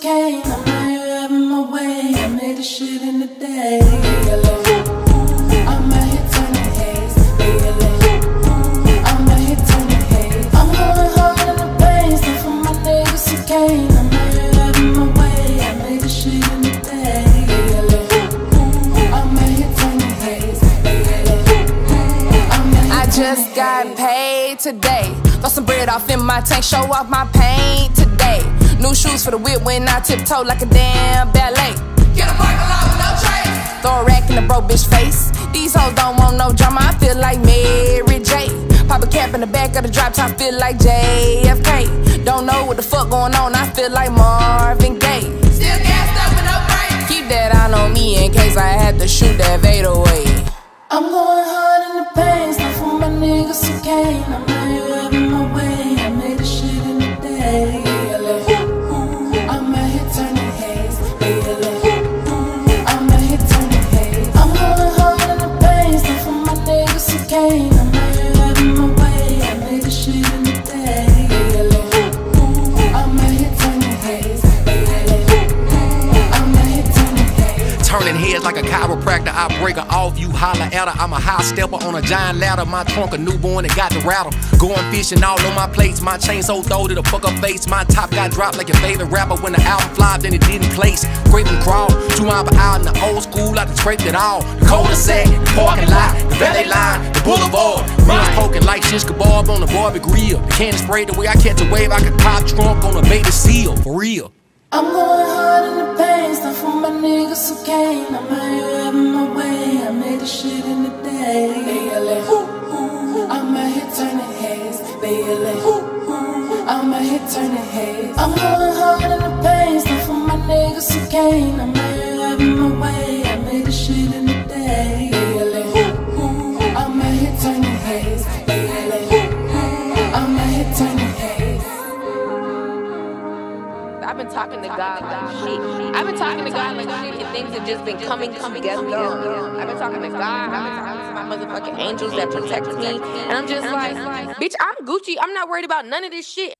came. I'm out having my way. I made the shit in the day. I'm out here turning heads. I'm out here turning heads. I'm going hard in the pain. Stuff for my niggas who came. I'm out here having my way. I made shit in the day. I'm out here turning heads. I'm out here I just got paid today. Throw some bread off in my tank, show off my paint today. New shoes for the whip when I tiptoe like a damn ballet. Get a parking lot with no trace. Throw a rack in the broke bitch face. These hoes don't want no drama, I feel like Mary J. Pop a cap in the back of the drop top, feel like JFK. Don't know what the fuck going on, I feel like Marvin Gaye. Still gassed up with no brakes. Keep that eye on me in case I had to shoot that fadeaway. I'm going hard in the pain, stuff for my niggas who came. Turning heads like a chiropractor, I break her off, you holler at her. I'm a high stepper on a giant ladder. My trunk a newborn that got the rattle. Going fishing all on my plates. My chain so throw to the fuck up face. My top got dropped like your favorite rapper when the album flopped and it didn't place. Scrape and crawl, two mile per hour in the old school, I done scraped it all. The cul-de-sac, the parking lot, the valet line, the boulevard. Rims poking like shish kebab on the barbie grill. The candy spray the way I catch a wave, I could pop trunk on a baby seal, for real. I'm going hard in the pain, stuff for my niggas who came. I'm out here having my way, I made the shit in the day. I'm out here turning heads, I'm out here turning heads. I'm going hard in the pain, stuff for my niggas who came. I'm out here having my way, I made the shit in the day. I'm out here turning heads, I'm out here turning talking to God like shit. I've been talking to God like shit, and things have just been coming together. I've been talking to God. I've been talking to my motherfucking angels that protect me, and I'm just like, bitch, I'm Gucci. I'm not worried about none of this shit.